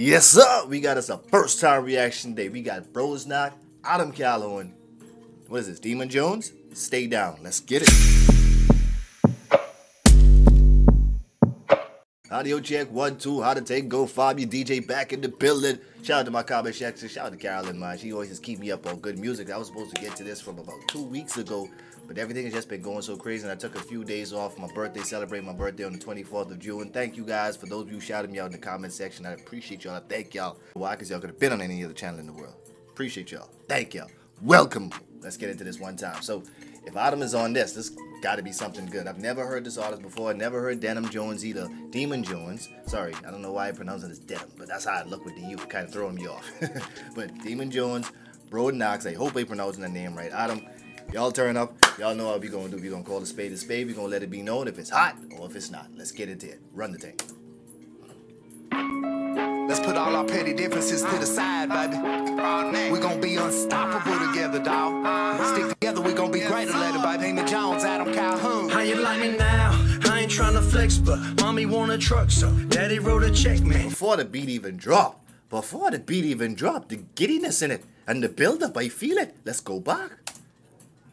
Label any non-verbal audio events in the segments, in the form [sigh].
Yes, sir. We got us a first time reaction day. We got Brodnax, Adam Calhoun. What is this? Demun Jones? Stay down. Let's get it. Audio check one, two, how to take go Fabio DJ back in the building. Shout out to my comment section. Shout out to Carolyn, man. She always just keep me up on good music. I was supposed to get to this from about two weeks ago, but everything has just been going so crazy. And I took a few days off my birthday, celebrate my birthday on the 24th of June. Thank you guys for those of you shouting me out in the comment section. I appreciate y'all. I thank y'all. Why? Because y'all could have been on any other channel in the world. Appreciate y'all. Thank y'all. Welcome. Let's get into this one time. So, if Adam is on this, this got to be something good. I've never heard this artist before. I never heard Denim Jones either. Demun Jones. Sorry, I don't know why I pronounce it as Denim, but that's how I look with the U, kind of throwing me off. [laughs] but Demun Jones, Brodnax. I hope I pronouncing the name right. Adam, y'all turn up. Y'all know what we gonna do. We gonna call a spade a spade. We're gonna let it be known if it's hot or if it's not. Let's get into it. Run the tape. Let's put all our petty differences to the side, baby. We gon' be unstoppable together, dawg. Stick together, we gon' be greater later, baby. Amy Jones, Adam Calhoun. How you like me now? I ain't tryna flex, but mommy want a truck, so daddy wrote a check, man. Before the beat even dropped, before the beat even dropped, the giddiness in it and the build up, I feel it. Let's go back.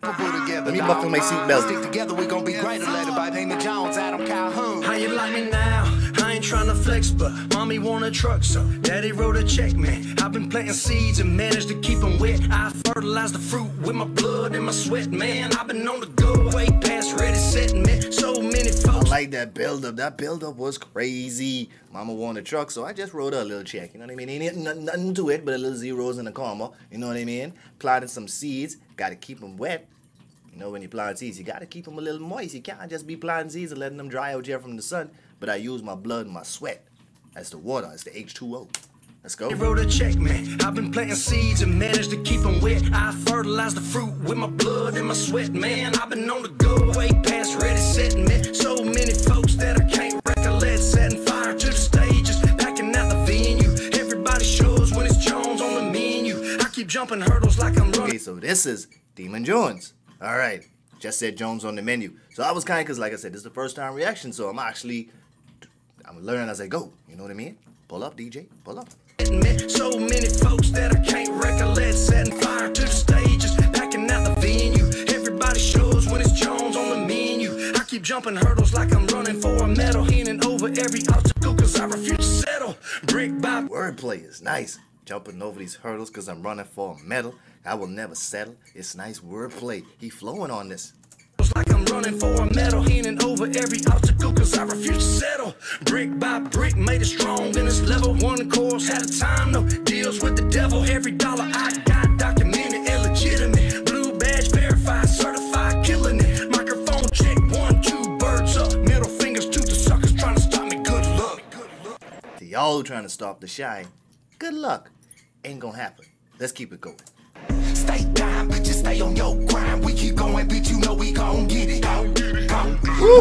Together, Let me buckle my seatbelt. Stick together, we gon' be greater later, baby. Amy Jones, Adam Calhoun. How you like me now? I ain't tryna flex, but mommy want a truck, so daddy wrote a check, man. I've been planting seeds and managed to keep them wet. I fertilize the fruit with my blood and my sweat, man. I've been on the go, way past ready, set, man. So many folks. I like that build up. That build up was crazy. Mama wanted a truck, so I just wrote her a little check. You know what I mean? Ain't nothing, nothing to it, but a little zeros and a comma. You know what I mean? Planting some seeds. Got to keep them wet. You know, when you plant seeds, you got to keep them a little moist. You can't just be planting seeds and letting them dry out here from the sun. But I use my blood and my sweat. That's the water. It's the H2O. Let's go. He wrote a check, man. I've been planting seeds and managed to keep them wet. I fertilize the fruit with my blood and my sweat, man. I've been on the go, way past ready, set, man. So many folks that I can't recollect, setting fire to the stages, packing out the venue. Everybody shows when it's Jones on the menu. I keep jumping hurdles like I'm running. Okay, so this is Demun Jones. All right, just said Jones on the menu. So I was kind of, because like I said, this is the first time reaction, so I'm actually, I'm learning as I go. You know what I mean? Pull up, DJ, pull up. So many folks that I can't recollect, setting fire to the stages, packing out the venue. Everybody shows when it's Jones on the menu. I keep jumping hurdles like I'm running for a medal, handing over every obstacle cause I refuse to settle. Brick by Wordplay is nice. Jumping over these hurdles because I'm running for a medal. I will never settle. It's nice wordplay. He flowing on this. Like I'm running for a medal, handing over every obstacle cause I refuse to settle. Brick by brick, made it strong in this level. One course at a time, no deals with the devil. Every dollar I got documented and legitimate. Blue badge verified, certified, killing it. Microphone check, one, two, birds up. Middle fingers to the suckers trying to stop me. Good luck. To y'all trying to stop the shine, good luck. Ain't gonna happen. Let's keep it going. Stay down, bitches, stay on your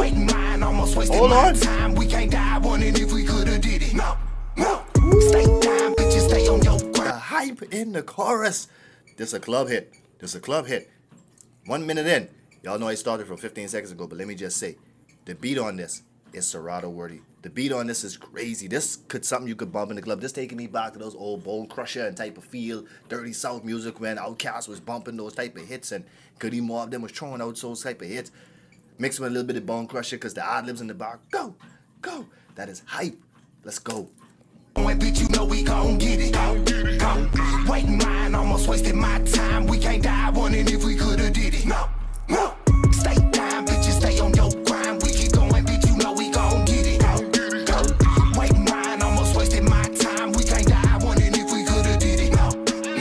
Waiting mine, almost wasted Hold on. time. We can't die wondering if we coulda did it. No, no. Stay down, bitches, stay on your The grind. hype in the chorus. This a club hit. This a club hit. One minute in. Y'all know I started from 15 seconds ago, but let me just say, the beat on this is Serato worthy. The beat on this is crazy. This could something you could bump in the club. This taking me back to those old Bone Crusher and type of feel, Dirty South music when Outkast was bumping those type of hits and Goodie Mob them was throwing out those type of hits. Mixed with a little bit of Bone Crusher because the ad libs in the back. Go, go. That is hype. Let's go. Going, bitch, you know we gon' get it. Go, go. Waiting mine, almost wasted my time. We can't die wondering if we coulda did it. No, no. Stay down, bitches, stay on your grind. We keep going, bitch, you know we gon' get it. Go, go. Waiting mine, almost wasted my time. We can't die wondering if we coulda did it. No.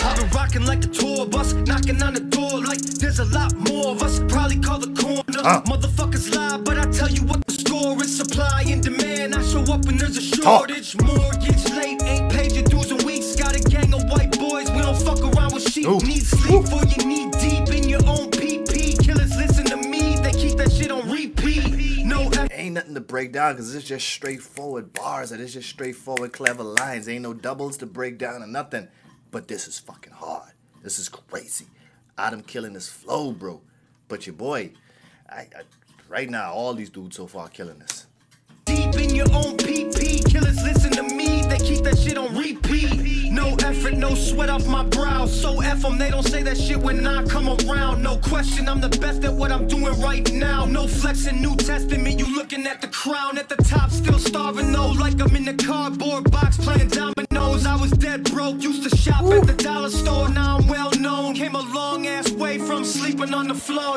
I've been rocking like the tour bus, knocking on the door like there's a lot more of us. Probably call the corner. Huh. Motherfuckers lie, but I tell you what the score is supply and demand. I show up when there's a Talk. shortage. Mortgage late, ain't paid your dues in weeks. Got a gang of white boys, we don't fuck around with sheep. Ooh. Need sleep for you need deep in your own PP. Killers listen to me, they keep that shit on repeat. No ain't nothing to break down because it's just straightforward bars and it's just straightforward clever lines. Ain't no doubles to break down or nothing. But this is fucking hard. This is crazy. Adam killing this flow, bro. But your boy, I, I right now all these dudes so far killing us. Deep in your own PP, killers listen to me, they keep that shit on repeat. No effort, no sweat off my brow. So F them, they don't say that shit when I come around. No question, I'm the best at what I'm doing right now. No flexing, New Testament, you looking at the crown at the top, still starving though. Like I'm in the cardboard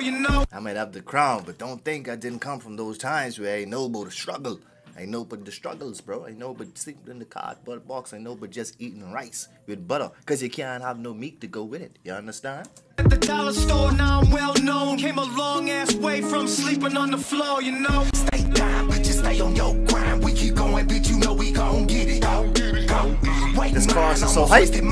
you know. I might have the crown, but don't think I didn't come from those times where I know about the struggle. I know but the struggles, bro. I know but sleeping in the cardboard box. I know but just eating rice with butter. Cause you can't have no meat to go with it. You understand? At the dollar store, now I'm well known. Came a long ass way from sleeping on the floor, you know. Stay down, bitches, stay on your grind. We keep going, bitch, you know we gon' get it. Go, go. Wait, This car is so almost hype.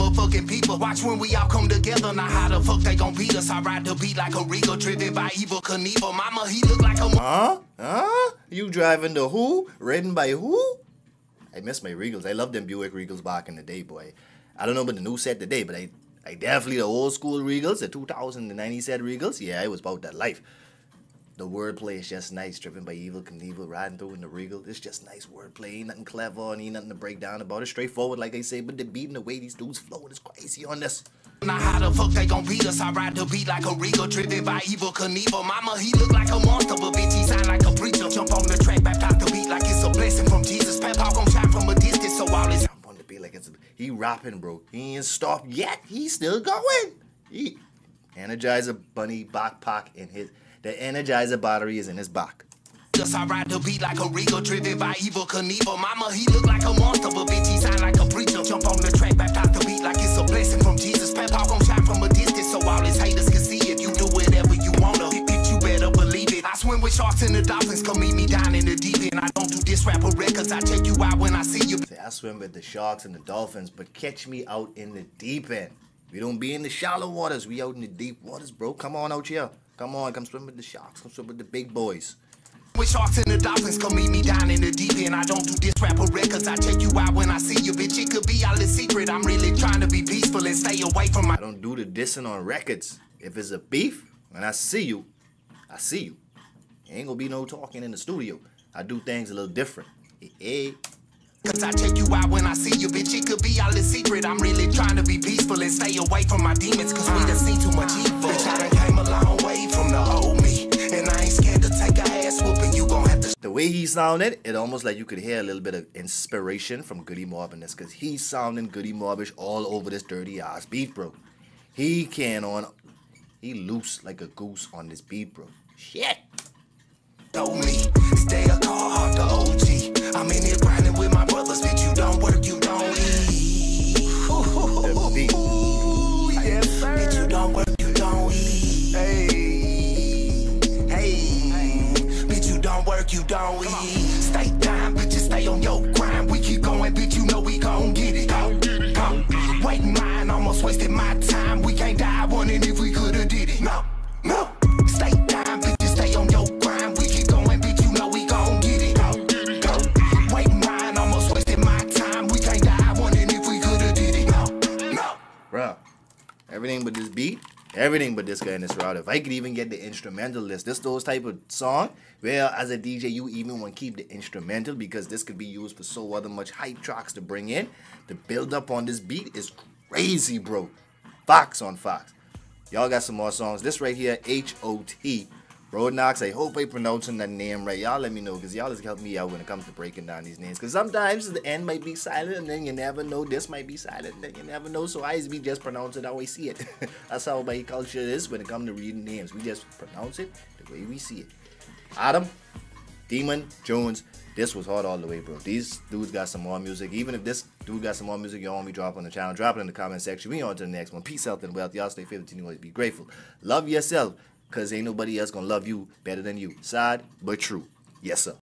Motherfucking people. Watch when we all come together. Now how the fuck they gon' beat us? I ride the beat like a regal, driven by evil Knievel. Mama, he look like a Huh? Huh? You driving the who? Ridden by who? I miss my Regals. I love them Buick Regals back in the day, boy. I don't know about the new set today, but I, I definitely the old school Regals, the 2090 set Regals. Yeah, I was about that life. The wordplay is just nice, driven by Evil Knievel, riding through in the Regal. It's just nice wordplay. Ain't nothing clever and ain't nothing to break down about it. Straightforward, like I say, but the beat and the way these dudes flow is crazy on this. Now how the fuck they gon' beat us? I ride the beat like a regal, driven by evil Knievel. Mama, he look like a monster, but bitch, he sound like a preacher. Jump on the track, baptize the beat like it's a blessing from Jesus. Pep out gon' shine from a distance, so all this jump on the beat like it's he rapping, bro. He ain't stopped yet. He's still going. He Energizer Bunny backpack in his the Energizer battery is in his back. us. I ride the beat like a regal, driven by evil Knievel. Mama, he look like a monster, but bitch, he sound like a preacher. Jump on the track, baptize the beat like it's a blessing from Jesus. Pep out gon' shine from a distance, so all his haters can see it. You do whatever you wanna, bitch, you better believe it. I swim with sharks and the dolphins, come meet me down in the deep end. I don't do this rapper records, I take you out when I see you. Say, I swim with the sharks and the dolphins, but catch me out in the deep end. We don't be in the shallow waters. We out in the deep waters, bro. Come on out here. Come on, come swim with the sharks. Come swim with the big boys. With sharks and the dolphins, come meet me down in the deep end. I don't do this rapper records, I check you out when I see you, bitch. It could be all a secret. I'm really trying to be peaceful and stay away from my. I don't do the dissing on records. If it's a beef, when I see you, I see you. Ain't gonna be no talking in the studio. I do things a little different. Hey, Cause I check you out when I see you, bitch. It could be all a secret. I'm really trying to be peaceful and stay away from my demons. Cause we done seen too much evil. Bitch, I done way he sounded, it almost like you could hear a little bit of inspiration from Goodie Mob in this, cause he's sounding Goodie Mobish all over this dirty ass beat, bro. He can on, he loose like a goose on this beat, bro. Shit. Bro, everything but this beat, everything but this guy in this route. If I could even get the instrumental list, this those type of song where as a DJ you even want to keep the instrumental because this could be used for so other much hype tracks to bring in. The build up on this beat is crazy, bro. Fox on Fox. Y'all got some more songs. This right here, H O T. Brodnax, I hope I pronouncing that name right. Y'all let me know because y'all just help me out when it comes to breaking down these names. Because sometimes the end might be silent and then you never know. This might be silent and then you never know. So I just be just pronounce it how I see it. [laughs] That's how my culture is when it comes to reading names. We just pronounce it the way we see it. Adam, Demun, Jones, this was hard all the way, bro. These dudes got some more music. Even if this dude got some more music you want me drop on the channel, drop it in the comment section. We on to the next one. Peace, health, and wealth. Y'all stay favorite. Always be grateful. Love yourself, because ain't nobody else to love you better than you. Sad, but true. Yes, sir.